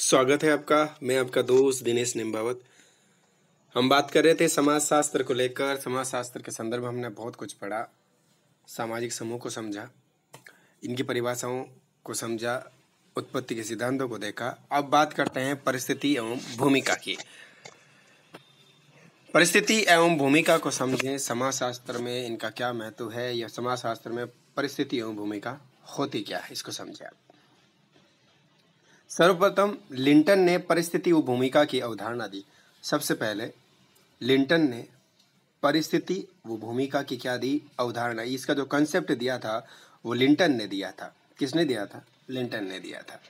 स्वागत है आपका। मैं आपका दोस्त दिनेश निम्बावत। हम बात कर रहे थे समाज शास्त्र को लेकर। समाज शास्त्र के संदर्भ हमने बहुत कुछ पढ़ा। सामाजिक समूह को समझा। इनकी परिभाषाओं को समझा। उत्पत्ति के सिद्धांतों को देखा। अब बात करते हैं परिस्थिति एवं भूमिका की। परिस्थिति एवं भूमिका को समझें। समाज शास्त्र में इनका क्या महत्व है या समाज शास्त्र में परिस्थिति एवं भूमिका होती क्या है, इसको समझे आप। सर्वप्रथम लिंटन ने परिस्थिति व भूमिका की अवधारणा दी। सबसे पहले, लिंटन ने परिस्थिति व भूमिका की क्या दी? अवधारणा। इसका जो कंसेप्ट दिया था, वो लिंटन ने दिया था। किसने दिया था? लिंटन ने दिया था।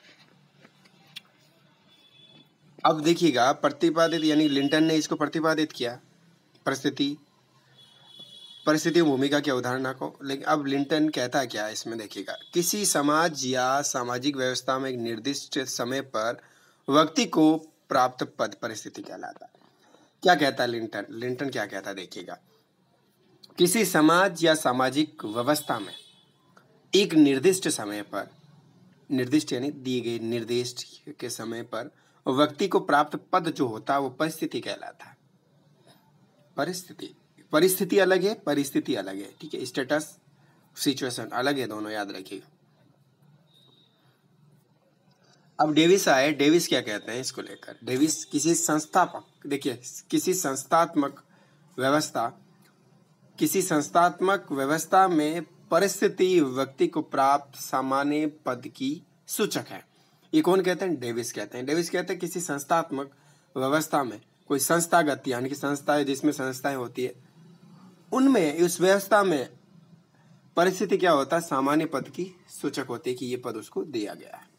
अब देखिएगा, प्रतिपादित यानी लिंटन ने इसको प्रतिपादित किया। परिस्थिति परिस्थिति भूमिका की अवधारणा को लेकिन अब लिंटन कहता क्या है इसमें देखिएगा। किसी समाज या सामाजिक व्यवस्था में एक निर्दिष्ट समय पर व्यक्ति को प्राप्त पद, परिस्थिति कहलाता क्या कहता है लिंटन? लिंटन क्या कहता देखिएगा। किसी समाज या सामाजिक व्यवस्था में एक निर्दिष्ट समय पर, निर्दिष्ट यानी दिए गए निर्दिष्ट के समय पर व्यक्ति को प्राप्त पद जो होता है वो परिस्थिति कहलाता है। परिस्थिति। परिस्थिति अलग है, परिस्थिति अलग है, ठीक है? स्टेटस सिचुएशन अलग है, दोनों याद रखिएगा। अब डेविस आए डेविस क्या कहते हैं इसको लेकर? डेविस किसी संस्थापक, देखिए, किसी संस्थात्मक व्यवस्था, किसी संस्थात्मक व्यवस्था में परिस्थिति व्यक्ति को प्राप्त सामान्य पद की सूचक है। ये कौन कहते हैं? डेविस कहते हैं। डेविस कहते हैं किसी संस्थात्मक व्यवस्था में, कोई संस्थागत, यानी कि संस्था जिसमें संस्थाएँ होती है उनमें, उस व्यवस्था में परिस्थिति क्या होता है? सामान्य पद की सूचक होती है कि ये पद उसको दिया गया है।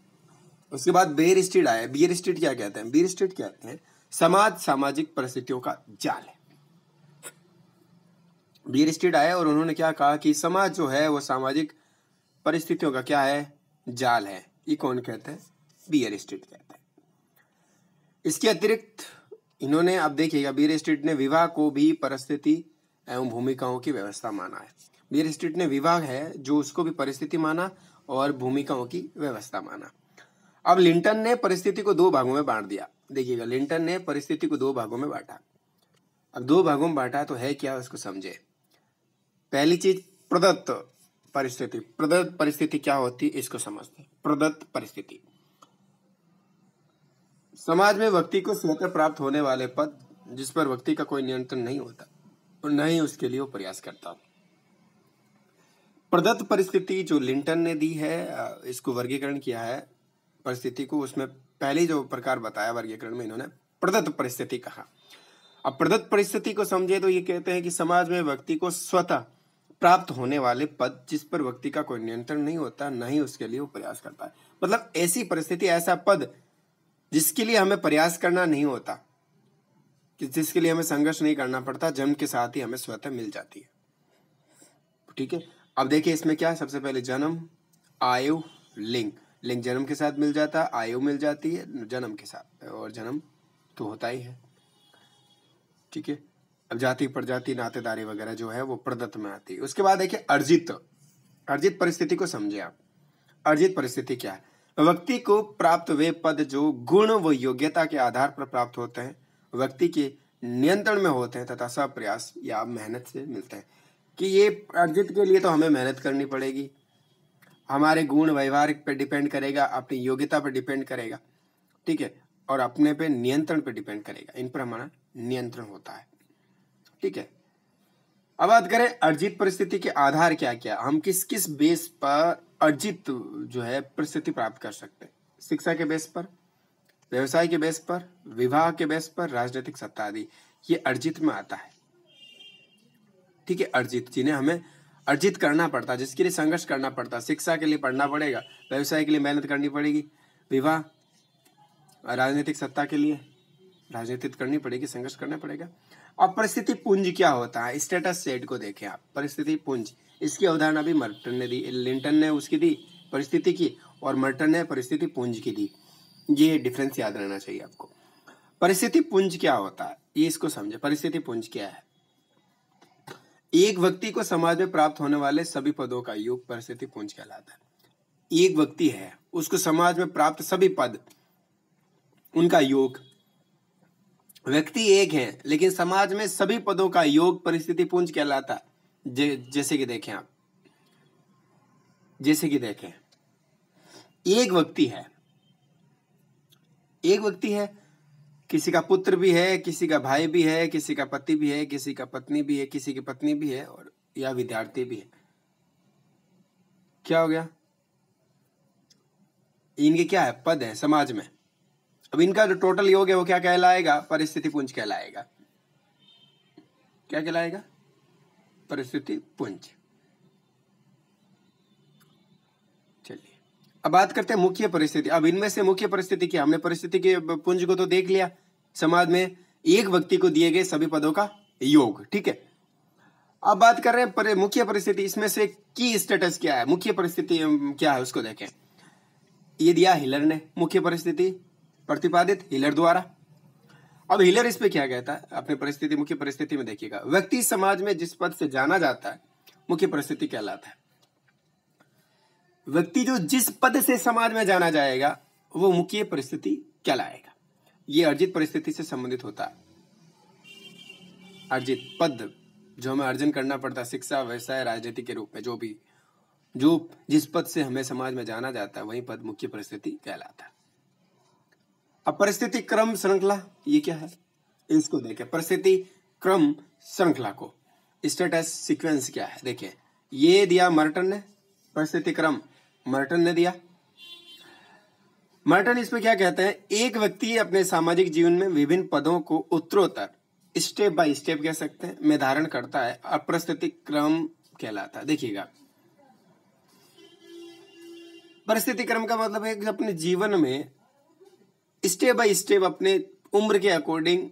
उसके बाद बेर स्टेट आया। बीर स्टेट क्या कहते हैं? बीर स्टेट कहते हैं, समाज सामाजिक परिस्थितियों का जाल है। बीर स्टेट आया और उन्होंने क्या कहा कि समाज जो है, वो सामाजिक परिस्थितियों का क्या है? जाल है। ये कौन कहते हैं? बियर स्टेट कहते हैं। इसके अतिरिक्त इन्होंने अब देखिएगा बीर स्टेट ने विवाह को भी परिस्थिति एवं भूमिकाओं की व्यवस्था माना है। बियर स्ट्रीट ने विभाग है, जो उसको भी परिस्थिति माना और भूमिकाओं की व्यवस्था माना। अब लिंटन ने परिस्थिति को दो भागों में बांट दिया। देखिएगा लिंटन ने परिस्थिति को दो भागों में बांटा। अब दो भागों में बांटा तो है क्या, उसको समझे। पहली चीज़, प्रदत्त परिस्थिति। प्रदत्त परिस्थिति क्या होती है इसको समझते प्रदत्त परिस्थिति। समाज में व्यक्ति को स्वतः प्राप्त होने वाले पद, जिस पर व्यक्ति का कोई नियंत्रण नहीं होता। और न ही उसके लिए वो प्रयास करता प्रदत्त परिस्थिति जो लिंटन ने दी है इसको वर्गीकरण किया है, परिस्थिति को उसमें पहले जो प्रकार बताया वर्गीकरण में इन्होंने प्रदत्त परिस्थिति कहा। अब प्रदत्त परिस्थिति को समझे तो ये कहते हैं कि समाज में व्यक्ति को स्वतः प्राप्त होने वाले पद जिस पर व्यक्ति का कोई नियंत्रण नहीं होता न ही उसके लिए वो प्रयास करता है। मतलब ऐसी परिस्थिति, ऐसा पद जिसके लिए हमें प्रयास करना नहीं होता कि जिसके लिए हमें संघर्ष नहीं करना पड़ता, जन्म के साथ ही हमें स्वतः मिल जाती है। ठीक है? अब देखिए इसमें क्या है? सबसे पहले जन्म, आयु, लिंग। लिंग जन्म के साथ मिल जाता है आयु मिल जाती है, जन्म के साथ, और जन्म तो होता ही है। ठीक है? अब जाति प्रजाति, नातेदारी वगैरह जो है, वो प्रदत्त में आती है। उसके बाद देखिए अर्जित। अर्जित परिस्थिति को समझे आप। अर्जित परिस्थिति क्या है? व्यक्ति को प्राप्त वे पद जो गुण व योग्यता के आधार पर प्राप्त होते हैं व्यक्ति के नियंत्रण में होते हैं तथा सब प्रयास या मेहनत से मिलते हैं। कि ये अर्जित के लिए तो हमें मेहनत करनी पड़ेगी। हमारे गुण व्यवहार पर डिपेंड करेगा, अपनी योग्यता पर डिपेंड करेगा, ठीक है? और अपने पे नियंत्रण पर डिपेंड करेगा। इन पर हमारा नियंत्रण होता है, ठीक है? अब बात करें अर्जित परिस्थिति के आधार क्या क्या हम किस किस बेस पर अर्जित जो है परिस्थिति प्राप्त कर सकते हैं? शिक्षा के बेस पर व्यवसाय के बेस पर, विवाह के बेस पर, राजनीतिक सत्ता आदि, ये अर्जित में आता है। ठीक है, अर्जित, जिन्हें हमें अर्जित करना पड़ता है जिसके लिए संघर्ष करना पड़ता है शिक्षा के लिए पढ़ना पड़ेगा, व्यवसाय के लिए मेहनत करनी पड़ेगी, विवाह, राजनीतिक सत्ता के लिए राजनीतिक करनी पड़ेगी, संघर्ष करना पड़ेगा। अब परिस्थिति पुंज क्या होता है? स्टेटस सेट को देखें आप। परिस्थिति पुंज। इसकी अवधारणा भी मर्टन ने दी, लिंटन ने उसकी दी, परिस्थिति की, और मर्टन ने परिस्थिति पुंज की दी। ये डिफरेंस याद रहना चाहिए आपको। परिस्थिति पुंज क्या होता है? ये इसको समझे। परिस्थिति पुंज क्या है? एक व्यक्ति को समाज में प्राप्त होने वाले सभी पदों का योग परिस्थिति पुंज कहलाता है। एक व्यक्ति है उसको समाज में प्राप्त सभी पद उनका योग। व्यक्ति एक है लेकिन समाज में सभी पदों का योग परिस्थिति पुंज कहलाता जे, जैसे कि देखें आप। जैसे कि देखें। एक व्यक्ति है एक व्यक्ति है, किसी का पुत्र भी है, किसी का भाई भी है, किसी का पति भी है, किसी का पत्नी भी है, किसी की पत्नी भी है और या विद्यार्थी भी है। क्या हो गया? इनके क्या है? पद है समाज में। अब इनका जो टोटल योग है वो क्या कहलाएगा? परिस्थिति पुंज कहलाएगा। क्या कहलाएगा? परिस्थिति पुंज चलिए अब बात करते हैं मुख्य परिस्थिति। अब इनमें से मुख्य परिस्थिति क्या? हमने परिस्थिति के पुंज को तो देख लिया। समाज में एक व्यक्ति को दिए गए सभी पदों का योग ठीक है? अब बात कर रहे हैं पर, मुख्य परिस्थिति। इसमें से की स्टेटस क्या है? मुख्य परिस्थिति क्या है उसको देखें। ये दिया हिलर ने मुख्य परिस्थिति प्रतिपादित हिलर द्वारा। अब हिलर इस पे क्या कहता है? अपने परिस्थिति मुख्य परिस्थिति में देखिएगा। व्यक्ति समाज में जिस पद से जाना जाता है मुख्य परिस्थिति कहलाता है। व्यक्ति जो जिस पद से समाज में जाना जाएगा, वो मुख्य परिस्थिति कहलाएगा ये अर्जित परिस्थिति से संबंधित होता है। अर्जित पद जो हमें अर्जन करना पड़ता है शिक्षा, व्यवसाय, राजनीति के रूप में, जो भी, जो जिस पद से हमें समाज में जाना जाता है, वही पद मुख्य परिस्थिति कहलाता है। अब परिस्थिति क्रम श्रृंखला, ये क्या है? इसको देखें। परिस्थिति क्रम श्रृंखला को। स्टेटस, सीक्वेंस क्या है? देखिए, ये दिया मर्टन ने परिस्थिति क्रम मर्टन ने दिया। मर्टन इसमें क्या कहते हैं? एक व्यक्ति अपने सामाजिक जीवन में विभिन्न पदों को उत्तरोत्तर स्टेप बाय स्टेप कह सकते हैं में धारण करता है और क्रम कहलाता है। देखिएगा। परिस्थिति क्रम का मतलब है कि अपने जीवन में स्टेप बाय स्टेप अपने उम्र के अकॉर्डिंग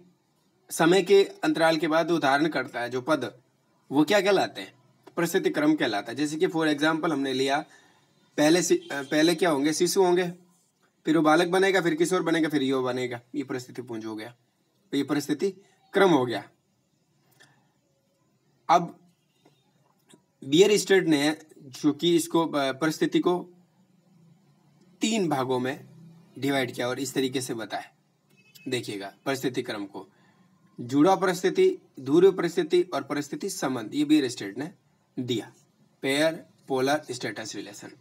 समय के अंतराल के बाद धारण करता है जो पद, वो क्या कहलाते हैं? परिस्थिति क्रम कहलाता है। जैसे कि फॉर एग्ज़ाम्पल हमने लिया, पहले पहले क्या होंगे? शिशु होंगे। फिर वो बालक बनेगा, फिर किशोर बनेगा, फिर यो बनेगा। ये परिस्थिति पुंज हो गया। तो ये परिस्थिति क्रम हो गया। अब बियर स्टेट ने जो कि इसको परिस्थिति को तीन भागों में डिवाइड किया और इस तरीके से बताया। देखिएगा परिस्थिति क्रम को। जुड़ा परिस्थिति ध्रुव परिस्थिति और परिस्थिति संबंध, ये बियर स्टेट ने दिया। पेयर पोलर स्टेटस रिलेशन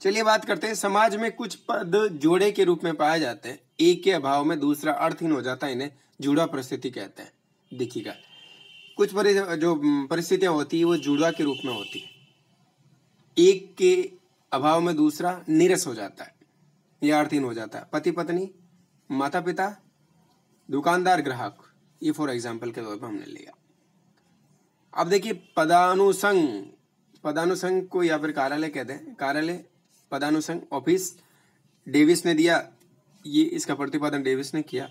चलिए बात करते हैं। समाज में कुछ पद जोड़े के रूप में पाए जाते हैं। एक के अभाव में दूसरा अर्थहीन हो जाता है, इन्हें जुड़ा परिस्थिति कहते हैं। देखिएगा। कुछ परि, जो परिस्थितियाँ होती है, वो जुड़ा के रूप में होती है। एक के अभाव में दूसरा निरस हो जाता है, या अर्थहीन हो जाता है। पति पत्नी माता पिता दुकानदार, ग्राहक, ये फॉर एग्ज़ाम्पल के तौर पर हमने लिया। अब देखिए पदानुसंग पदानुसंग को या फिर कार्यालय कहते हैं। कार्यालय पदानुसंग ऑफ़िस। डेविस ने दिया ये इसका प्रतिपादन डेविस ने किया।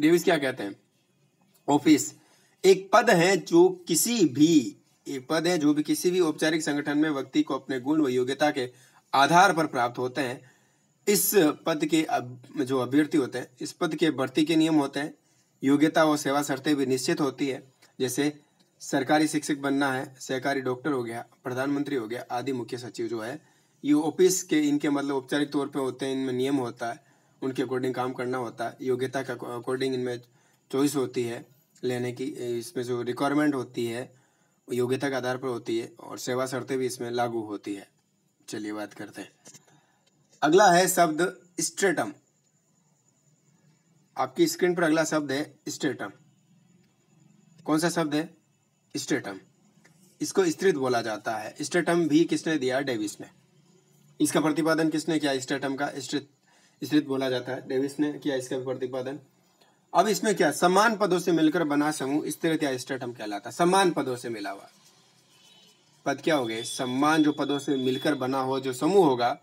डेविस क्या कहते हैं? ऑफ़िस। एक पद है जो किसी भी एक पद है जो भी किसी भी औपचारिक संगठन में व्यक्ति को अपने गुण व योग्यता के आधार पर प्राप्त होते हैं। इस पद के अब, जो अभ्यर्थी होते हैं इस पद के भर्ती के नियम होते हैं। योग्यता व सेवा शर्तें भी निश्चित होती है। जैसे सरकारी शिक्षक बनना है, सहकारी डॉक्टर हो गया, प्रधानमंत्री हो गया, आदि मुख्य सचिव जो है, ये ऑफ़िस के इनके मतलब औपचारिक तौर पे होते हैं, इनमें नियम होता है, उनके अकॉर्डिंग काम करना होता है, योग्यता के अकॉर्डिंग इनमें चॉइस होती है लेने की, इसमें जो रिक्वायरमेंट होती है, योग्यता के आधार पर होती है और सेवा शर्तें भी इसमें लागू होती है। चलिए बात करते हैं। अगला है शब्द स्ट्रेटम। आपकी स्क्रीन पर अगला शब्द है स्ट्रेटम। कौन सा शब्द है? स्ट्रेटम। इसको स्त्रित बोला जाता है। स्टेटम भी किसने दिया? डेविस ने। इसका प्रतिपादन किसने किया? स्टेटम का स्थित बोला जाता है। डेविस ने किया इसका प्रतिपादन। अब इसमें क्या? समान पदों से मिलकर बना समूह स्थिर या स्टेटम कहलाता समान पदों से मिला हुआ। पद क्या हो गए? सम्मान जो पदों से मिलकर बना हो, जो समूह होगा,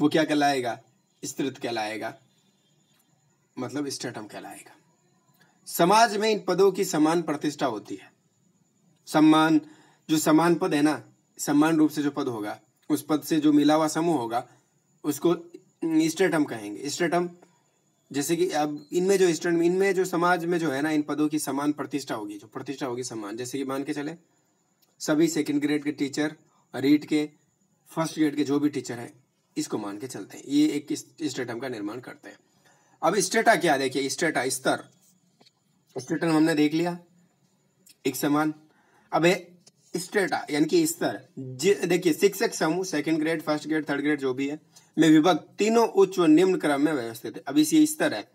वो क्या कहलाएगा? स्त्रित कहलाएगा। मतलब स्टेटम कहलाएगा। समाज में इन पदों की समान प्रतिष्ठा होती है। सम्मान, जो समान पद है ना, समान रूप से जो पद होगा, उस पद से जो मिला हुआ समूह होगा, उसको स्टेटम कहेंगे। स्टेटम जैसे कि अब इनमें जो स्टेटम इनमें जो समाज में जो है ना, इन पदों की समान प्रतिष्ठा होगी, जो प्रतिष्ठा होगी समान। जैसे कि मान के चले, सभी सेकंड ग्रेड के टीचर रीट के फ़र्स्ट ग्रेड के जो भी टीचर है, इसको मान के चलते हैं। ये एक स्टेटम का निर्माण करते हैं। अब स्टेटा क्या देखिए स्टेटा स्तर। स्टेटम हमने देख लिया। एक समान अब स्टेटा यानी कि स्तर देखिए शिक्षक समूह second grade first grade third grade जो भी है, में विभक्त तीनों उच्च व निम्न क्रम में व्यवस्थित है। अब इसी स्तर है।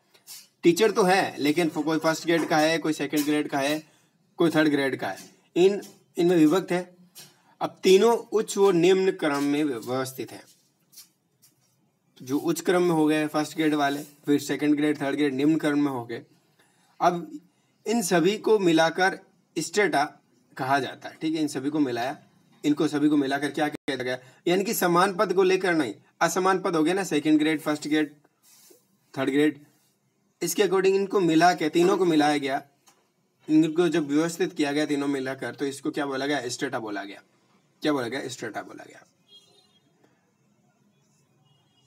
टीचर तो है, लेकिन कोई फ़र्स्ट ग्रेड का है, कोई सेकंड ग्रेड का है, कोई थर्ड ग्रेड का है। इन, इनमें विभक्त है। अब तीनों उच्च व निम्न क्रम में व्यवस्थित है। जो उच्च क्रम में हो गए फ़र्स्ट ग्रेड वाले, फिर सेकंड ग्रेड थर्ड ग्रेड निम्न क्रम में हो गए। अब इन सभी को मिलाकर स्टेटा कहा जाता है। ठीक है, इन सभी को मिलाया। इनको सभी को मिलाकर क्या कहता गया? यानी कि समान पद को लेकर नहीं, असमान पद हो गया ना second grade first grade third grade इसके अकॉर्डिंग इनको मिला के, तीनों को मिलाया गया। इनको जब व्यवस्थित किया गया तीनों मिलाकर तो इसको क्या बोला गया? स्टेटा बोला गया। क्या बोला गया? स्टेटा बोला गया।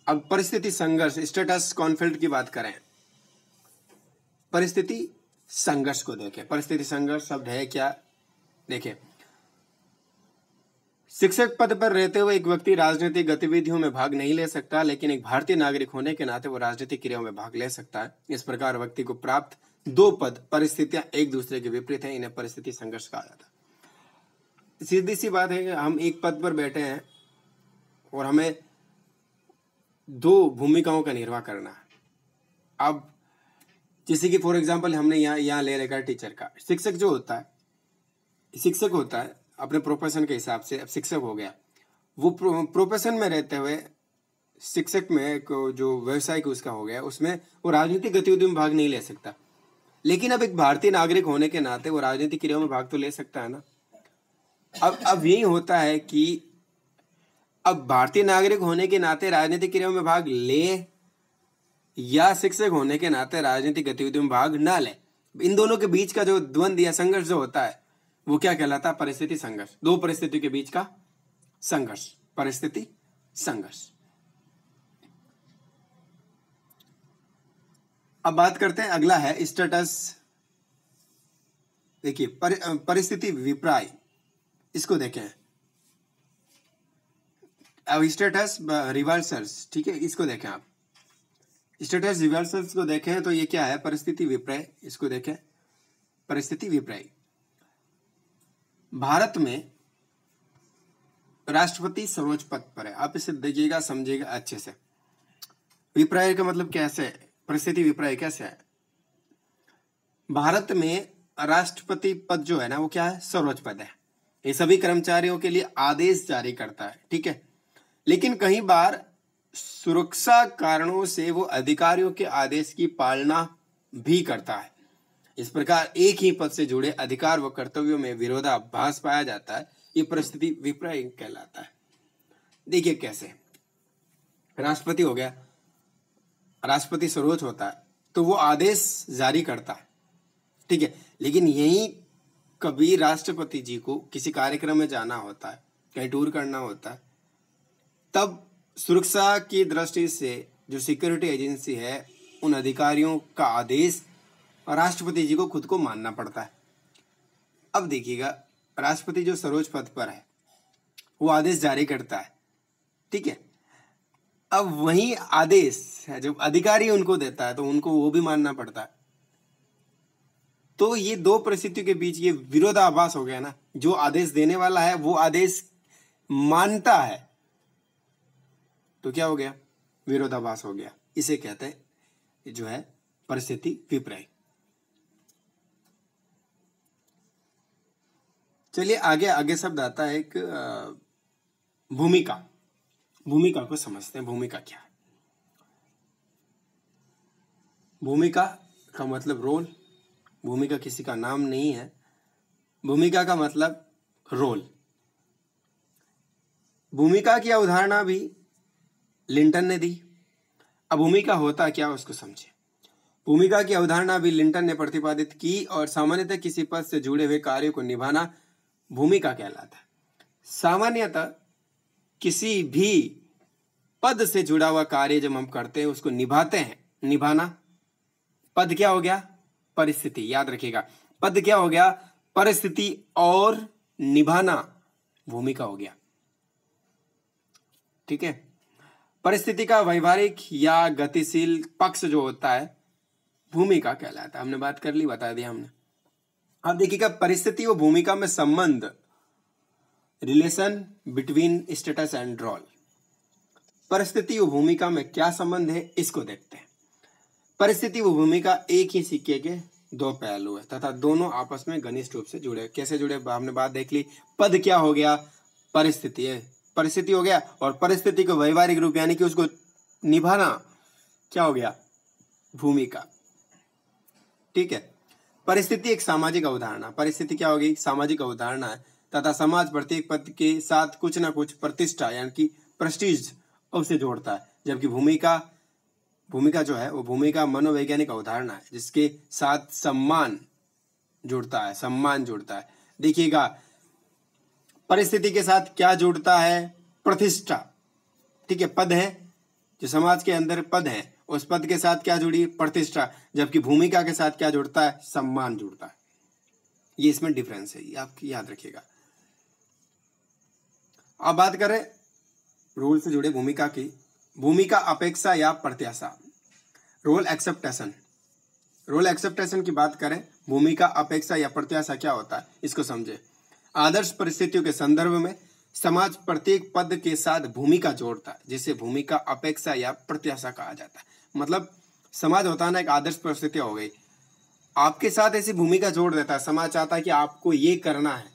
अब परिस्थिति संघर्ष स्टेटस कॉन्फ्लिक्ट की बात करें। परिस्थिति संघर्ष को देखें। परिस्थिति संघर्ष शब्द है क्या? देखें शिक्षक पद पर रहते हुए एक व्यक्ति राजनीतिक गतिविधियों में भाग नहीं ले सकता, लेकिन एक भारतीय नागरिक होने के नाते वो राजनीतिक क्रियाओं में भाग ले सकता है। इस प्रकार व्यक्ति को प्राप्त दो पद, परिस्थितियाँ एक दूसरे के विपरीत हैं, इन्हें परिस्थिति संघर्ष कहा जाता है। सीधी सी बात है कि हम एक पद पर बैठे हैं और हमें दो भूमिकाओं का निर्वाह करना है। अब, जैसे कि फॉर एग्ज़ाम्पल हमने यहाँ यहाँ ले रखा है टीचर का। शिक्षक जो होता है शिक्षक होता है अपने प्रोफेशन के हिसाब से अब शिक्षक हो गया। वो प्रो, प्रोफेशन में रहते हुए शिक्षक में को जो व्यवसाय उसका हो गया। उसमें वो राजनीतिक गतिविधियों में भाग नहीं ले सकता। लेकिन अब एक भारतीय नागरिक होने के नाते वो राजनीतिक क्रियाओं में भाग तो ले सकता है ना। अब अब यही होता है कि अब भारतीय नागरिक होने के नाते राजनीतिक क्रियाओं में भाग ले या शिक्षक होने के नाते राजनीतिक गतिविधियों में भाग ना ले। इन दोनों के बीच का जो द्वंद या संघर्ष जो होता है वो क्या कहलाता है? परिस्थिति संघर्ष। दो परिस्थिति के बीच का संघर्ष। परिस्थिति संघर्ष। अब बात करते हैं अगला है स्टेटस। देखिए पर, परिस्थिति विप्राय। इसको देखें। अब स्टेटस रिवर्सल्स ठीक है? इसको देखें आप। स्टेटस रिवर्सल्स को देखें तो ये क्या है? परिस्थिति विपर्य। इसको देखें। परिस्थिति विपर्य। भारत में राष्ट्रपति सर्वोच्च पद पर है। आप इसे देखिएगा, समझिएगा अच्छे से। विपर्य का मतलब कैसे? है परिस्थिति विपर्य कैसे है? भारत में राष्ट्रपति पद जो है ना, वो क्या है? सर्वोच्च पद है। ये सभी कर्मचारियों के लिए आदेश जारी करता है, ठीक है? लेकिन कई बार सुरक्षा कारणों से वो अधिकारियों के आदेश की पालना भी करता है। इस प्रकार एक ही पद से जुड़े अधिकार व कर्तव्यों में विरोधाभास पाया जाता है। ये परिस्थिति विपर्य कहलाता है। देखिए कैसे। राष्ट्रपति हो गया, राष्ट्रपति सर्वोच्च होता है तो वो आदेश जारी करता है। ठीक है, लेकिन यही कभी राष्ट्रपति जी को किसी कार्यक्रम में जाना होता है, कहीं टूर करना होता है, तब सुरक्षा की दृष्टि से जो सिक्योरिटी एजेंसी है, उन अधिकारियों का आदेश राष्ट्रपति जी को खुद को मानना पड़ता है। अब देखिएगा, राष्ट्रपति जो सरोज पद पर है, वो आदेश जारी करता है, ठीक है? अब वही आदेश जब अधिकारी उनको देता है तो उनको वो भी मानना पड़ता है। तो ये दो परिस्थितियों के बीच ये विरोधाभास हो गया ना। जो आदेश देने वाला है, वो आदेश मानता है तो क्या हो गया? विरोधाभास हो गया। इसे कहते हैं, जो है, परिस्थिति विपर्य चलिए, आगे आगे शब्द आता है एक भूमिका। भूमिका को समझते हैं, भूमिका क्या है? भूमिका का मतलब रोल, भूमिका किसी का नाम नहीं है। भूमिका का मतलब रोल। भूमिका की अवधारणा भी लिंटन ने दी। अब भूमिका होता क्या, उसको समझे। भूमिका की अवधारणा भी लिंटन ने प्रतिपादित की और सामान्यतः किसी पद से जुड़े हुए कार्य को निभाना भूमिका कहलाता है। सामान्यतः किसी भी पद से जुड़ा हुआ कार्य जब हम करते हैं, उसको निभाते हैं। निभाना। पद क्या हो गया? परिस्थिति। याद रखिएगा। पद क्या हो गया? परिस्थिति और निभाना भूमिका हो गया। ठीक है? परिस्थिति का व्यवहारिक या गतिशील पक्ष जो होता है भूमिका कहलाता है। हमने बात कर ली, बता दिया हमने। अब देखिएगा, परिस्थिति व भूमिका में संबंध relation between status and role परिस्थिति व भूमिका में क्या संबंध है, इसको देखते हैं। परिस्थिति व भूमिका एक ही सिक्के के दो पहलू है, तथा दोनों आपस में घनिष्ठ रूप से जुड़े। कैसे जुड़े? हमने बात देख ली, पद क्या हो गया? परिस्थिति है। परिस्थिति हो गया और परिस्थिति को व्यवहारिक रूप, यानी कि उसको निभाना क्या हो गया? भूमिका। ठीक है? परिस्थिति एक सामाजिक अवधारणा, परिस्थिति क्या होगी? सामाजिक अवधारणा है। तथा समाज प्रत्येक पद के साथ कुछ ना कुछ प्रतिष्ठा, यानी कि प्रस्टीज उसे जोड़ता है। जबकि भूमिका भूमिका जो है, वो भूमिका मनोवैज्ञानिक अवधारणा है, जिसके साथ सम्मान जुड़ता है, सम्मान जुड़ता है। देखिएगा, परिस्थिति के साथ क्या जुड़ता है? प्रतिष्ठा। ठीक है, पद है, जो समाज के अंदर पद है। उस पद के साथ क्या जुड़ी प्रतिष्ठा, जबकि भूमिका के साथ क्या जुड़ता है? सम्मान जुड़ता है। ये इसमें डिफरेंस है, ये आप याद रखिएगा। अब बात करें रोल से जुड़े भूमिका की। भूमिका अपेक्षा या प्रत्याशा? रोल एक्सेप्टेशन रोल एक्सेप्टेशन की बात करें, भूमिका अपेक्षा या प्रत्याशा क्या होता है? इसको समझे। आदर्श परिस्थितियों के संदर्भ में समाज प्रत्येक पद के साथ भूमिका जोड़ता है, जिसे भूमिका अपेक्षा या प्रत्याशा कहा जाता है। मतलब समाज होता है ना, एक आदर्श परिस्थिति हो गई। आपके साथ ऐसी भूमिका जोड़ देता है, समाज चाहता है कि आपको ये करना है।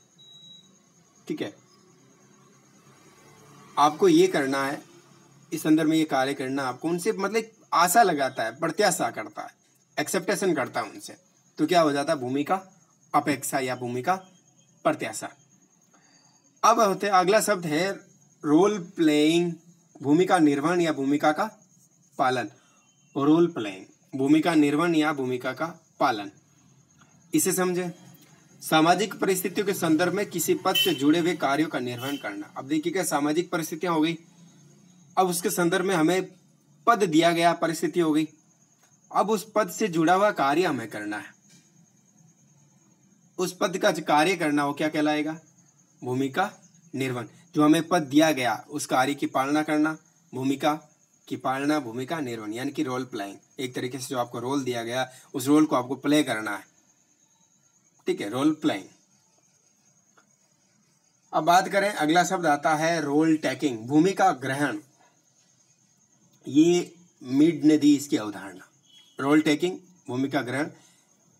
ठीक है? आपको ये करना है, इस अंदर में ये कार्य करना आपको, उनसे मतलब आशा लगाता है, प्रत्याशा करता है एक्सेप्टेशन करता है उनसे। तो क्या हो जाता है? भूमिका अपेक्षा या भूमिका प्रत्याशा। अब होते अगला शब्द है रोल प्लेइंग भूमिका निर्वहन या भूमिका का पालन। रोल प्लेइंग भूमिका निर्वहन या भूमिका का पालन। इसे समझे। सामाजिक परिस्थितियों के संदर्भ में किसी पद से जुड़े हुए कार्यों का निर्वहन करना। अब देखिए सामाजिक परिस्थितियाँ हो गई। अब उसके संदर्भ में हमें पद दिया गया, परिस्थिति हो गई। अब उस पद से जुड़ा हुआ कार्य हमें करना है। उस पद का जो कार्य करना हो, क्या कहलाएगा? भूमिका निर्वहन। जो हमें पद दिया गया, उस कार्य की पालना करना, भूमिका की पालना भूमिका निर्वहन, यानी कि रोल प्लेइंग एक तरीके से जो आपको रोल दिया गया, उस रोल को आपको प्ले करना है। ठीक है रोल प्लेइंग अब बात करें, अगला शब्द आता है रोल टैकिंग भूमिका ग्रहण। ये मिड ने दी इसकी अवधारणा। रोल टेकिंग भूमिका ग्रहण।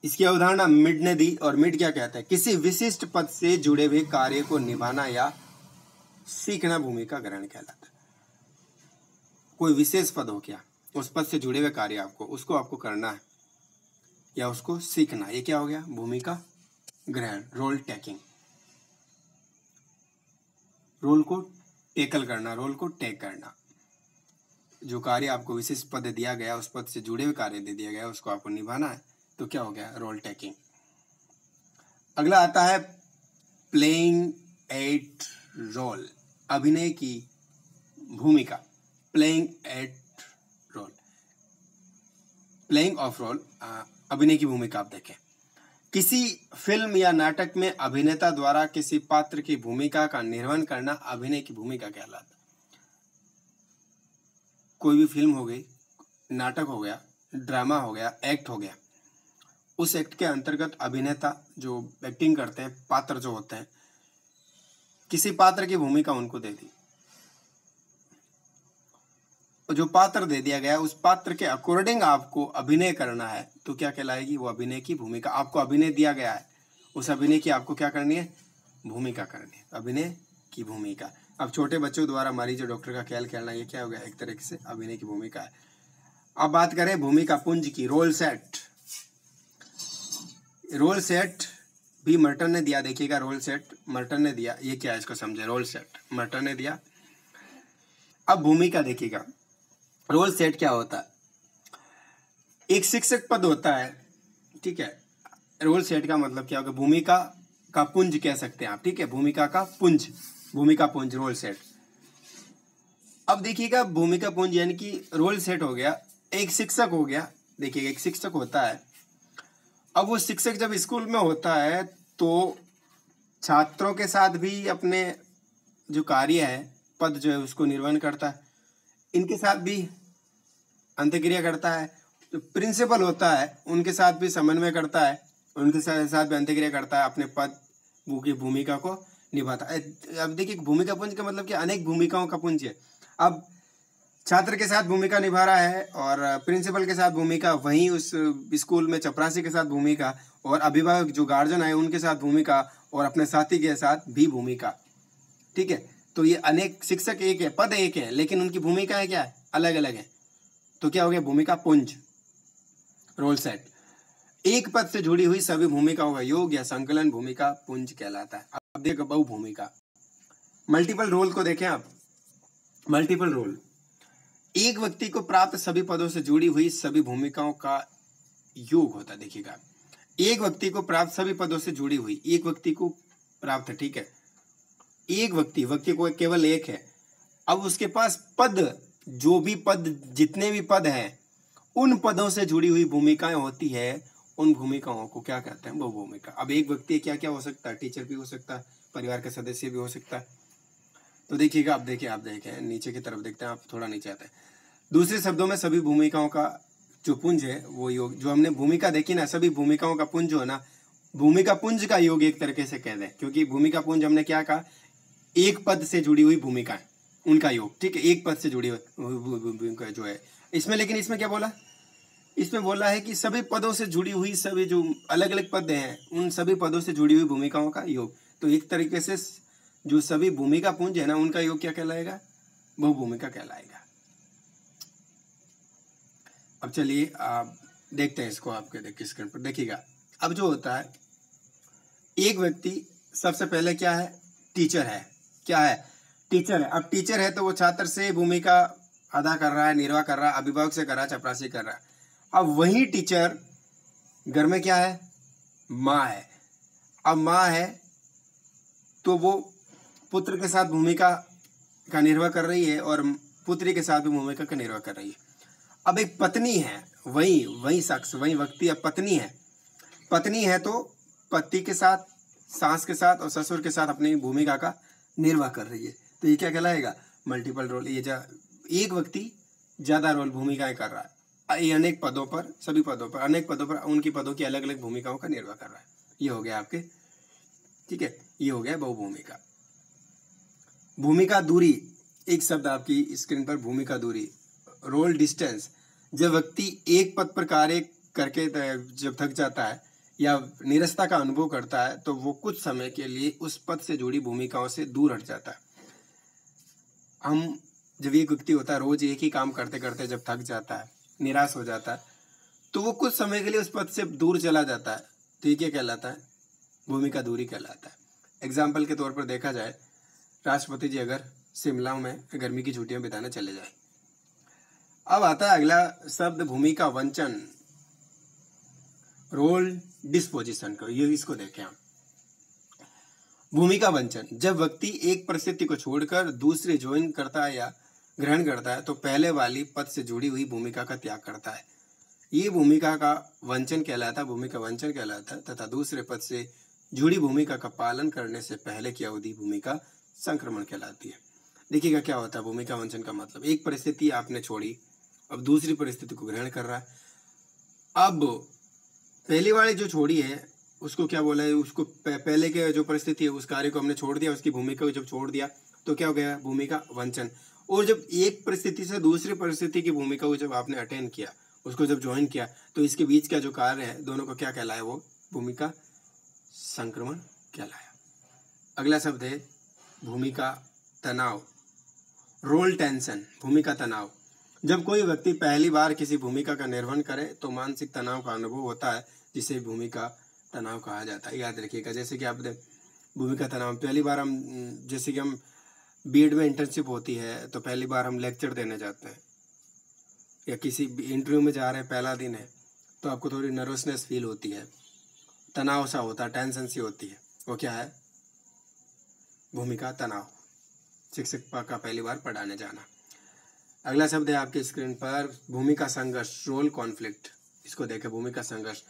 इसकी अवधारणा मिड ने दी और मिड क्या कहता है? किसी विशिष्ट पद से जुड़े हुए कार्य को निभाना या सीखना भूमिका ग्रहण कहलाता है। कोई विशेष पद हो क्या? उस पद से जुड़े हुए कार्य आपको, उसको आपको करना है। या उसको सीखना ये क्या हो गया? भूमिका, ग्रहण रोल टैकिंग रोल को टेकल करना रोल को टेक करना। जो कार्य आपको विशेष पद दिया गया, उस पद से जुड़े हुए कार्य दे दिया गया, उसको आपको निभाना है तो क्या हो गया? रोल टेकिंग अगला आता है प्लेइंग एट रोल अभिनय की भूमिका। Playing at role playing of role अभिनय की भूमिका आप देखें। किसी फ़िल्म या नाटक में अभिनेता द्वारा किसी पात्र की भूमिका का निर्वहन करना अभिनय की भूमिका कहलाता कोई भी फ़िल्म हो गई, नाटक हो गया ड्रामा हो गया एक्ट हो गया, उस एक्ट के अंतर्गत अभिनेता जो एक्टिंग करते हैं, पात्र जो होते हैं, किसी पात्र की भूमिका उनको दे दी। जो पात्र दे दिया गया उस पात्र के अकॉर्डिंग आपको अभिनय करना है। तो क्या कहलाएगी? वो अभिनय की भूमिका, आपको अभिनय दिया गया है। उस अभिनय की आपको क्या करनी है? भूमिका करनी है। अभिनय की भूमिका। अब छोटे बच्चों द्वारा मरीज़ डॉक्टर का ख्याल करना ये क्या हो गया? एक तरीके से अभिनय की भूमिका है। अब बात करें भूमिका पुंज की, रोल सेट। रोल सेट भी मर्टन ने दिया, देखिएगा रोल सेट मर्टन ने दिया। ये क्या है इसको समझे? रोल सेट मर्टन ने दिया। अब भूमिका देखिएगा। रोल सेट क्या होता है? एक शिक्षक पद होता है, ठीक है? रोल सेट का मतलब क्या होगा? भूमिका का पुंज कह सकते हैं आप, ठीक है? भूमिका का पुंज, भूमिका पुंज, रोल सेट। अब देखिएगा, भूमिका पुंज यानी कि रोल सेट हो गया, एक शिक्षक हो गया। देखिएगा एक शिक्षक होता है। अब वो शिक्षक जब स्कूल में होता है तो छात्रों के साथ भी अपने जो कार्य है, पद जो है, उसको निर्वहन करता है। इनके साथ भी अंत्यक्रिया करता है, जो प्रिंसिपल होता है, उनके साथ भी समन्वय करता है, उनके साथ भी अंत्यक्रिया करता है, अपने पद की भूमिका को निभाता है। अब देखिए, भूमिका पुंज का मतलब कि अनेक भूमिकाओं का पुंज है। अब छात्र के साथ भूमिका निभा रहा है और प्रिंसिपल के साथ भूमिका, वहीं उस स्कूल में चपरासी के साथ भूमिका और अभिभावक जो गार्जियन आए, उनके साथ भूमिका और अपने साथी के साथ भी भूमिका। ठीक है? तो ये अनेक शिक्षक एक है, पद एक है, लेकिन उनकी भूमिका है क्या है? अलग अलग है। तो क्या हो गया? भूमिका पुंज। रोल सेट एक पद से जुड़ी हुई सभी भूमिकाओं का योग या संकलन भूमिका पुंज कहलाता है। अब देखो बहु भूमिका। मल्टीपल रोल को देखें आप। मल्टीपल रोल एक व्यक्ति को प्राप्त सभी पदों से जुड़ी हुई सभी भूमिकाओं का योग होता है, देखिएगा। एक व्यक्ति को प्राप्त सभी पदों से जुड़ी हुई, एक व्यक्ति को प्राप्त, ठीक है। एक व्यक्ति व्यक्ति को केवल एक है। अब उसके पास पद जो भी पद, जितने भी पद हैं, उन पदों से जुड़ी हुई भूमिकाएँ होती है, उन भूमिकाओं को क्या कहते हैं? वो भूमिका। अब एक व्यक्ति क्या क्या हो सकता है? टीचर भी हो सकता है, परिवार का सदस्य भी हो सकता है। तो देखिएगा, आप देखिए आप देखें, नीचे की तरफ़ देखते हैं, आप थोड़ा नीचे आते हैं। दूसरे शब्दों में सभी भूमिकाओं का जो पुंज है, वो योग, जो हमने भूमिका देखी ना, सभी भूमिकाओं का पुंज है ना, भूमिका पुंज का योग एक तरीके से कह दें, क्योंकि भूमिका पुंज हमने क्या कहा? एक पद से जुड़ी हुई भूमिका है उनका योग, ठीक है, एक पद से जुड़ी हुई जो है। इसमें, लेकिन इसमें क्या बोला? इसमें बोला है कि सभी पदों से जुड़ी हुई सभी जो अलग अलग पद हैं, उन सभी पदों से जुड़ी हुई भूमिकाओं का योग। तो एक तरीके से जो सभी भूमिका पुंज है ना, उनका योग क्या कहलाएगा? बहु भूमिका कहलाएगा। अब चलिए, आप देखते हैं इसको आपके देखिए स्क्रीन पर। देखिएगा, अब जो होता है, एक व्यक्ति सबसे पहले क्या है? टीचर है। क्या है? टीचर है। अब टीचर है तो वो छात्र से भूमिका अदा कर रहा है, निर्वाह कर रहा है, अभिभावक से कर रहा है, चपरासी कर रहा है। अब वही टीचर घर में क्या है? माँ है। अब माँ है तो वो पुत्र के साथ भूमिका का निर्वाह कर रही है और पुत्री के साथ भी भूमिका का निर्वाह कर रही है। अब एक पत्नी है, वही वही शख्स, वही व्यक्ति, अब पत्नी है। पत्नी है तो पति के साथ, सास के साथ और ससुर के साथ अपनी भूमिका का निर्वाह कर रही है। तो ये क्या कहलाएगा? मल्टीपल रोल ये जा, एक व्यक्ति ज़्यादा रोल भूमिकाएँ कर रहा है। ये अनेक पदों पर, सभी पदों पर, अनेक पदों पर उनकी पदों की अलग अलग भूमिकाओं का निर्वाह कर रहा है। ये हो गया आपके, ठीक है, ये हो गया बहुभूमिका। भूमिका दूरी, एक शब्द आपकी स्क्रीन पर, भूमिका दूरी रोल डिस्टेंस जब व्यक्ति एक पद पर कार्य करके, जब थक जाता है या निरस्ता का अनुभव करता है तो वो कुछ समय के लिए उस पद से जुड़ी भूमिकाओं से दूर हट जाता है। हम जब एक व्यक्ति होता है, रोज एक ही काम करते करते जब थक जाता है, निराश हो जाता है तो वो कुछ समय के लिए उस पद से दूर चला जाता है। तो ये क्या कहलाता है? भूमिका दूरी कहलाता है। एग्ज़ाम्पल के तौर पर देखा जाए, राष्ट्रपति जी अगर शिमला में गर्मी की छुट्टियाँ बिताने चले जाए। अब आता है अगला शब्द, भूमिका वंचन। रोल डिस्पोजिशन को, ये इसको देखें हम भूमिका वंचन जब व्यक्ति एक परिस्थिति को छोड़कर दूसरे ज्वाइन करता है या ग्रहण करता है तो पहले वाली पद से जुड़ी हुई भूमिका का त्याग करता है। ये भूमिका का वंचन कहलाता है भूमिका वंचन कहलाता है, तथा दूसरे पद से जुड़ी भूमिका का पालन करने से पहले की अवधि भूमिका संक्रमण कहलाती है। देखिएगा क्या होता है, भूमिका वंचन का मतलब। एक परिस्थिति आपने छोड़ी, अब दूसरी परिस्थिति को ग्रहण कर रहा है। अब पहली वाली जो छोड़ी है उसको क्या बोला है? उसको पहले के जो परिस्थिति है, उस कार्य को हमने छोड़ दिया, उसकी भूमिका को जब छोड़ दिया तो क्या हो गया? भूमिका वंचन। और जब एक परिस्थिति से दूसरी परिस्थिति की भूमिका को जब आपने अटेंड किया, उसको जब ज्वाइन किया तो इसके बीच का जो कार्य है, दोनों को क्या कहलाया? वो भूमिका संक्रमण कहलाया। अगला शब्द है, भूमिका तनाव। रोल टेंशन भूमिका तनाव। जब कोई व्यक्ति पहली बार किसी भूमिका का निर्वहन करे तो मानसिक तनाव का अनुभव होता है, जिसे भूमिका तनाव कहा जाता है, याद रखिएगा। जैसे कि आप भूमिका तनाव, पहली बार हम, जैसे कि हम बी में इंटर्नशिप होती है तो पहली बार हम लेक्चर देने जाते हैं। या किसी इंटरव्यू में जा रहे हैं, पहला दिन है तो आपको थोड़ी नर्वसनेस फील होती है। तनाव सा होता है टेंशन सी होती है। वो क्या है? भूमिका तनाव। शिक्षक का पहली बार पढ़ाने जाना। अगला शब्द है आपके स्क्रीन पर, भूमिका संघर्ष रोल कॉन्फ्लिक्ट इसको देखें, भूमिका संघर्ष।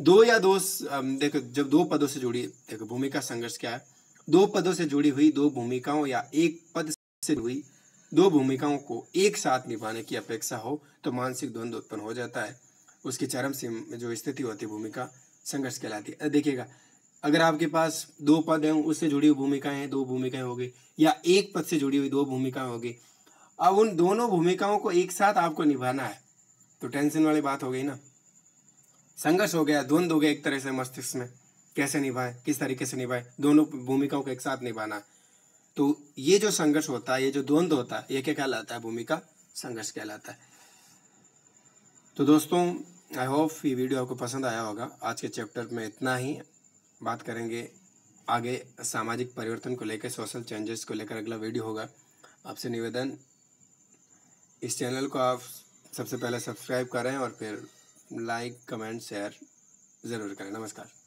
दो या दो देखो, जब दो पदों से जुड़ी, देखो, भूमिका संघर्ष क्या है? दो पदों से जुड़ी हुई दो भूमिकाओं या एक पद से हुई दो भूमिकाओं को एक साथ निभाने की अपेक्षा हो तो मानसिक द्वंद्व उत्पन्न हो जाता है। उसकी चरम से जो स्थिति होती है, भूमिका संघर्ष कहलाती है। देखिएगा, अगर आपके पास दो पद हैं, उससे जुड़ी हुई भूमिकाएँ हैं, दो भूमिकाएँ हो गई या एक पद से जुड़ी हुई दो भूमिकाएँ हो गई अब उन दोनों भूमिकाओं को एक साथ आपको निभाना है तो टेंशन वाली बात हो गई ना। संघर्ष हो गया द्वंद हो गया एक तरह से मस्तिष्क में। कैसे निभाए? किस तरीके से निभाए? दोनों भूमिकाओं को एक साथ निभाना। तो ये जो संघर्ष होता है, ये जो द्वंद होता है, ये क्या कहलाता है? भूमिका संघर्ष कहलाता है। तो दोस्तों आई होप ये वीडियो आपको पसंद आया होगा। आज के चैप्टर में इतना ही। बात करेंगे आगे सामाजिक परिवर्तन को लेकर सोशल चेंजेस को लेकर। अगला वीडियो होगा। आपसे निवेदन, इस चैनल को आप सबसे पहले सब्सक्राइब करें और फिर लाइक कमेंट शेयर ज़रूर करें। नमस्कार।